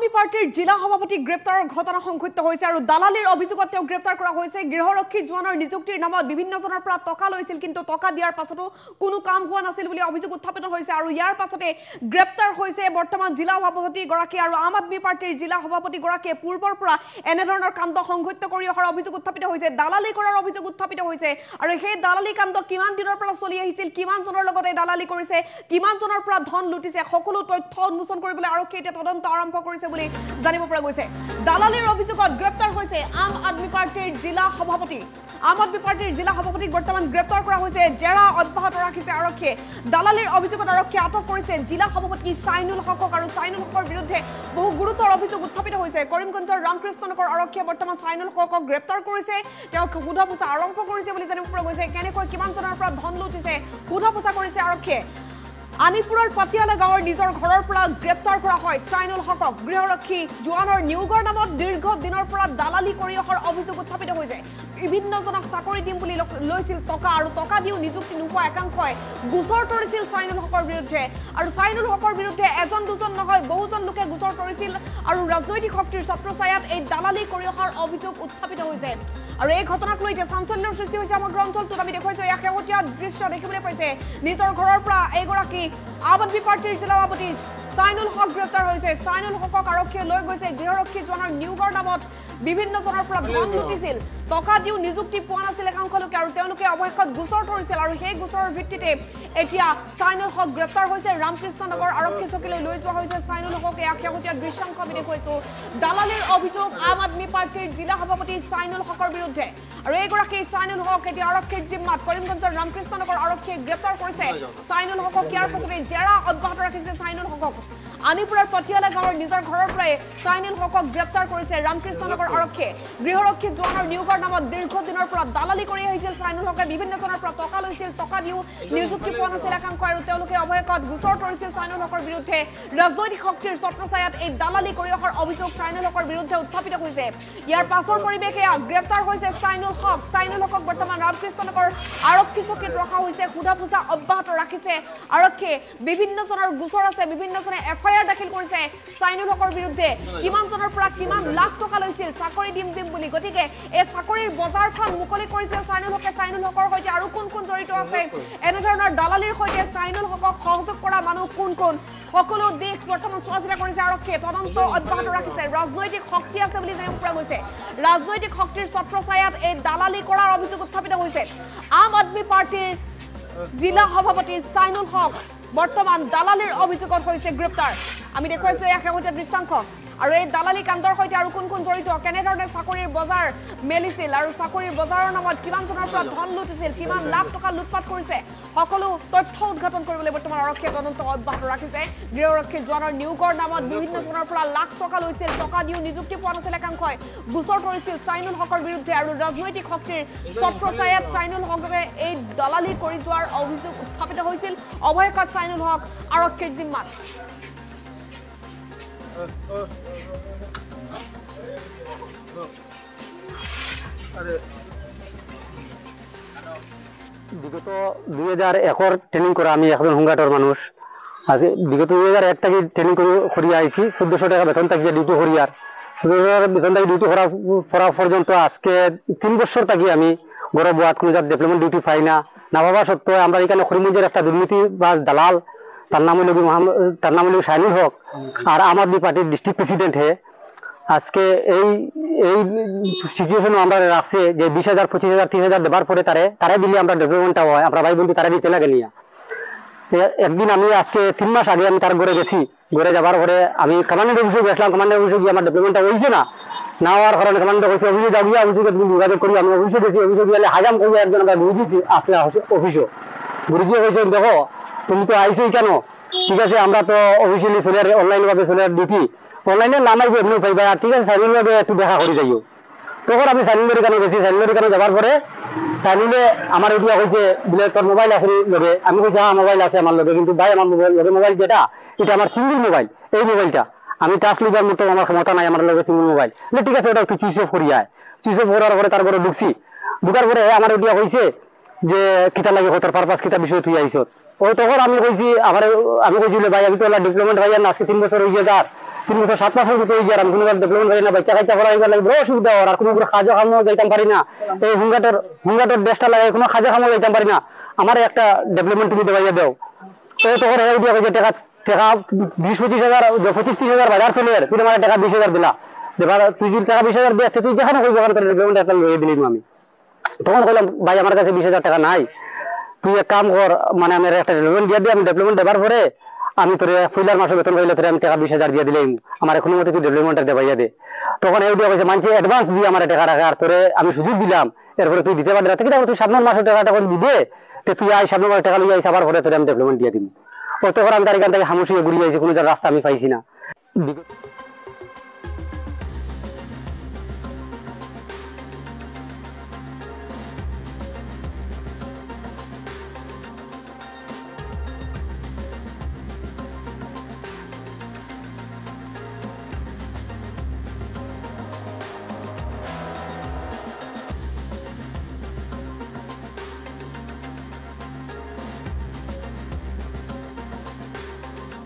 আদমি পাৰ্টীৰ জিলা সভাপতি গ্ৰেপ্তাৰৰ ঘটনা সংঘটিত হৈছে আৰু দালালিৰ অভিযোগত তেওঁক গ্ৰেপ্তাৰ কৰা হৈছে। গৃহৰক্ষী জোৱানৰ নিযুক্তিৰ নামত পৰা টকা লৈছিল কিন্তু টকা দিয়াৰ পাছতো কোনো কাম হোৱা নাছিল বুলি অভিযোগ উত্থাপিত হৈছে আৰু ইয়াৰ পাছতে গ্ৰেপ্তাৰ হৈছে বৰ্তমান জিলা সভাপতিগৰাকী আৰু আম আদমি পাৰ্টীৰ জিলা সভাপতিগৰাকীয়ে পূৰ্বৰ পৰা এনেধৰণৰ কাণ্ড সংঘটিত কৰি অহাৰ অভিযোগ উত্থাপিত হৈছে দালালি কৰাৰ অভিযোগ উত্থাপিত হৈছে আৰু সেই দালালি কাণ্ড কিমান দিনৰ পৰা চলি আহিছিল লগত এই দালালি কৰিছে কিমানজনৰ পৰা ধন লুটিছে সকলো তথ্য উন্মোচন কৰিবলৈ আৰক্ষীয়ে এতিয়া তদন্ত আৰম্ভ কৰিছে। বুলি জানিব পৰা গৈছে। দালালিৰ অভিযোগত গ্ৰেপ্তাৰ হৈছে আম আদমি পাৰ্টীৰ জিলা সভাপতি। আম আদমি পাৰ্টীৰ জিলা সভাপতিক বৰ্তমান গ্ৰেপ্তাৰ কৰা হৈছে জেৰা অব্যাহত ৰাখিছে আৰক্ষীয়ে। দালালিৰ অভিযোগত আৰক্ষীয়ে আটক কৰিছে জিলা সভাপতি চাইনুল হকক আৰু চাইনুল হকৰ বিৰুদ্ধে বহু গুৰুতৰ অভিযোগ উত্থাপিত হৈছে। কৰিমগঞ্জৰ ৰামকৃষ্ণ নগৰ আৰক্ষীয়ে বৰ্তমান চাইনুল হকক গ্ৰেপ্তাৰ কৰিছে। তেওঁক সোধা পোছা আৰম্ভ কৰিছে বুলি জানিব পৰা গৈছে। কেনেকৈ কিমানজনৰ পৰা ধন লুটিছে সোধা পোছা কৰিছে আৰক্ষীয়ে। আনিপুৰৰ পাটিয়ালা গাঁৱৰ নিজৰ ঘৰৰ পৰা গ্ৰেপ্তাৰ কৰা হয়। চাইনুল হকক গৃহৰক্ষী জোৱানৰ নিয়োগৰ নামত দীৰ্ঘ দিনৰ পৰা দালালি কৰি অহাৰ অভিযোগ উত্থাপিত হৈছে। বিভিন্নজনক চাকৰি দিম বুলি লৈছিল টকা আৰু টকা দিও নিযুক্তি নোপোৱা একাংশই গোচৰ তৰিছিল চাইনুল হকৰ বিৰুদ্ধে। আৰু চাইনুল হকৰ বিৰুদ্ধে এজন দুজন নহয় বহুজন লোকে গোচৰ তৰিছিল আৰু ৰাজনৈতিক শক্তিৰ ছত্ৰছায়াত এই দালালি কৰি অহাৰ অভিযোগ উত্থাপিত হৈছে। আৰু এই ঘটনাক লৈ এতিয়া চাঞ্চল্যৰ সৃষ্টি হৈছে। সমগ্ৰ অঞ্চলটোত আমি দেখুৱাইছো এয়া শেহতীয়া দৃশ্য দেখিবলৈ পাইছে। নিজৰ ঘৰৰ পৰা এইগৰাকী আম আদমি পাৰ্টীৰ জিলা সভাপতি চাইনুল হক গ্ৰেপ্তাৰ হৈছে। চাইনুল হকক আৰক্ষীয়ে লৈ গৈছে গৃহৰক্ষী জোৱানৰ নিয়োগৰ নামত বিভিন্নজনৰ পৰা ধন লুটিছিল টকা দিও নিযুক্তি পোৱা নাছিল একাংশ লোকে আৰু তেওঁলোকে অৱশেষত গোচৰ ধৰিছিল আৰু সেই গোচৰৰ ভিত্তিতে এতিয়া চাইনুল হক গ্ৰেপ্তাৰ হৈছে। ৰামকৃষ্ণ নগৰ আৰক্ষী চকীলৈ লৈ যোৱা হৈছে। চাইনুল হকক এয়া শেহতীয়া দৃশ্যাংশ আমি দেখুৱাইছো। দালালিৰ অভিযোগ আম আদমি পাৰ্টীৰ জিলা সভাপতি চাইনুল হকৰ বিৰুদ্ধে। আৰু এইগৰাকী চাইনুল হক এতিয়া আৰক্ষীৰ জিম্মাত। কৰিমগঞ্জৰ ৰামকৃষ্ণ নগৰ আৰক্ষীয়ে গ্ৰেপ্তাৰ কৰিছে। চাইনুল হকক ইয়াৰ পাছতে জেৰা অব্যাহত ৰাখিছে চাইনুল হকক। আনিপুৰৰ পটিয়ালা গাঁৱৰ নিজৰ ঘৰৰ পৰাই চাইনুল হকক গ্ৰেপ্তাৰ কৰিছে ৰামকৃষ্ণ নগৰ আৰক্ষীয়ে। গৃহৰক্ষী জোৱানৰ নিয়োগৰ নামত দীৰ্ঘদিনৰ পৰা দালালি কৰি আহিছিল চাইনুল হকে বিভিন্নজনৰ পৰা টকা লৈছিল টকা দিও নিযুক্তি পোৱা নাছিল একাংশ আৰু তেওঁলোকে অৱশেষত গোচৰ তৰিছিল চাইনুল হকৰ বিৰুদ্ধে। ৰাজনৈতিক শক্তিৰ ছত্ৰছায়াত এই দালালি কৰি অহাৰ অভিযোগ চাইনুল হকৰ বিৰুদ্ধে উত্থাপিত হৈছে। ইয়াৰ পাছৰ পৰিৱেশ এয়া গ্ৰেপ্তাৰ হৈছে চাইনুল হক চাইনুল হকক বৰ্তমান ৰামকৃষ্ণ নগৰ আৰক্ষী চকীত ৰখা হৈছে। সোধা পোছা অব্যাহত ৰাখিছে আৰক্ষীয়ে। বিভিন্নজনৰ গোচৰ আছে বিভিন্নজনে এফ আৰ দাখিল কৰিছে। চাইনুল হকৰ বিৰুদ্ধে কিমানজনৰ পৰা কিমান লাখ টকা লৈছিল চাকৰি দিম দিম বুলি। গতিকে এই চাকৰিৰ বজাৰখন মুকলি কৰিছিল চাইনুল হকৰ সৈতে আৰু কোন কোন জড়িত আছে? এনেধৰণৰ দালালিৰ সৈতে চাইনুল হকক সহযোগ কৰা মানুহ কোন কোন? সকলো দিশ বৰ্তমান চোৱা চিতা কৰিছে আৰক্ষীয়ে। তদন্ত অব্যাহত ৰাখিছে। ৰাজনৈতিক শক্তি আছে বুলি জানিব পৰা গৈছে। ৰাজনৈতিক শক্তিৰ ছত্ৰছায়াত এই দালালি কৰাৰ অভিযোগ উত্থাপিত হৈছে। আম আদমি পাৰ্টীৰ জিলা সভাপতি চাইনুল হক বৰ্তমান দালালিৰ অভিযোগত হৈছে গ্ৰেপ্তাৰ। আমি দেখুৱাইছো এয়া শেহতীয়া দৃশ্যাংশ। আৰু এই দালালি কাণ্ডৰ সৈতে আৰু কোন কোন জড়িত? কেনেধৰণে চাকৰিৰ বজাৰ মেলিছিল আৰু চাকৰিৰ বজাৰৰ নামত কিমানজনৰ পৰা ধন লুটিছিল কিমান লাখ টকা লুটপাট কৰিছে সকলো তথ্য উদ্ঘাটন কৰিবলৈ বৰ্তমান আৰক্ষীয়ে তদন্ত অব্যাহত ৰাখিছে। গৃহৰক্ষী জোৱানৰ নিয়োগৰ নামত বিভিন্নজনৰ পৰা লাখ টকা লৈছিল টকা দিও নিযুক্তি পোৱা নাছিল একাংশই গোচৰ কৰিছিল চাইনুল হকৰ বিৰুদ্ধে আৰু ৰাজনৈতিক শক্তিৰ ছত্ৰছায়াত চাইনুল হকে এই দালালি কৰি যোৱাৰ অভিযোগ উত্থাপিত হৈছিল। অৱশেষত চাইনুল হক আৰক্ষীৰ জিম্মাত। বিগত দুই হাজার একর ট্রেনিং করা আমি এখন হোমগার্ডের মানুষ আজ বিগত দুই হাজার এক থেকে ট্রেনিং করে আইছি চোদ্দশো টাকা বেতন থাকিয়ে ডিউটি করিয়ার চোদ্দশো টাকা বেতন থাকি ডিউটি করা পর্যন্ত আজকে তিন বছর থাকি আমি গরম বোয়াত কোনো যার ডেভেলপমেন্ট ডিউটি পাই না। না ভাবা সত্ত্বেও আমরা এখানে করিমগঞ্জের একটা দুর্নীতি বা দালাল তার নাম হলো তার নাম হলো শাহিনুল হক। আর আম আদমি পার্টির ডিস্ট্রিক্ট প্রেসিডেন্ট হে। আজকে এই এই সিচুয়েশন আমরা রাখছে যে বিশ হাজার, পঁচিশ হাজার তিরিশ হাজার দেবার পরে তারে তারে দিলে আমরা ডেভেলপমেন্টটা হয়, আমরা ভাই বন্ধু তারা দিতে লাগে নিয়া। একদিন আমি আজকে তিন মাস আগে আমি তার ঘরে গেছি। ঘরে যাবার পরে আমি কমান্ডেন্ট অফিসে গেছিলাম কমান্ডেন্ট অফিসে গিয়ে আমার ডেভেলপমেন্টটা হয়েছে না। না হওয়ার কারণে কমান্ডেন্ট অফিসে যাও গিয়া অফিসে তুমি যোগাযোগ করি, আমি অফিসে গেছি, অফিসে গিয়ে হাজাম করি একজন আমরা ঘুরে দিয়েছি আসলে ঘুরে গিয়ে হয়েছে দেখো, তুমি তো আইসোই কেন? ঠিক আছে, আমরা তো অফিসিয়ালি চলে অনলাইন ভাবে চলে ডিউটি অনলাইনে নামাইবো এমনি পাইবা আর ঠিক আছে সাইলেন্ট ভাবে একটু দেখা করে যাইও। তখন আমি সাইলেন্টের কানে গেছি সাইলেন্টের কানে যাবার পরে সাইলেন্টে আমার এতিয়া কইছে বলে তোর মোবাইল আছে লগে আমি কইছি হ্যাঁ মোবাইল আছে আমার লগে কিন্তু ভাই আমার মোবাইল লগে মোবাইল যেটা এটা আমার সিঙ্গেল মোবাইল এই মোবাইলটা আমি টাচ লিবার মতো আমার ক্ষমতা নাই আমার লগে সিঙ্গেল মোবাইল ঠিক আছে ওটা তুই চুইচ অফ করি আয় চুইচ অফ করার পরে তারপরে ঢুকছি। ঢুকার পরে আমার এতিয়া কইছে যে কিতা লাগে তোর পারপাস কিতা বিষয় তুই আইছত ও তখন আমি কইছি আমার আমি কইছি ভাই আমি তো ডিপ্লোমেন্ট ভাই না আজকে তিন বছর হয়ে যার তিন বছর সাত মাসের মতো ডেভেলপমেন্ট পারি? না বড় অসুবিধা আর কোনো খাজা খামো যাইতাম পারি না। এই হুঙ্গাটোর হুঙ্গাটোর কোনো খাজা খামো যাইতাম পারি না। আমার একটা ডেভেলপমেন্ট তুমি দেওয়াইয়া দাও। এই দিয়া টাকা টাকা বিশ পঁচিশ হাজার পঁচিশ তিরিশ হাজার বাজার চলে আর আমার টাকা বিশ হাজার দিলা। এবার তুই যদি টাকা বিশ হাজার দিয়ে তুই কইবি ওখানে ডেভেলপমেন্ট একটা আমি। তখন কইলাম, ভাই, আমার কাছে বিশ হাজার টাকা নাই। তুই এক কাম কর মানে আমি একটা ডেভেলপমেন্ট দিয়ে দিই আমি ডেভেলপমেন্ট পরে আমি তোর ফুলার মাসে বেতন পাইলে তোর আমি টাকা বিশ হাজার দিয়ে দিলাম। আমার এখনও মতো তুই ডেভেলপমেন্টটা দেবাইয়া দে তখন এই দিয়ে মানছি অ্যাডভান্স দিয়ে আমার টাকা রাখা, আর তোরে আমি সুযোগ দিলাম। এরপরে তুই দিতে পারবি ঠিক তুই সামনের মাসের টাকা তখন দিবে। তো তুই আই সামনের মাসের টাকা লইয়া আইস, আবার পরে তোরে আমি ডেভেলপমেন্ট দিয়ে দিবি ও তখন আমি তার এখান থেকে হামুশিয়ে ঘুরিয়ে আইছি, কোনো রাস্তা আমি পাইছি না।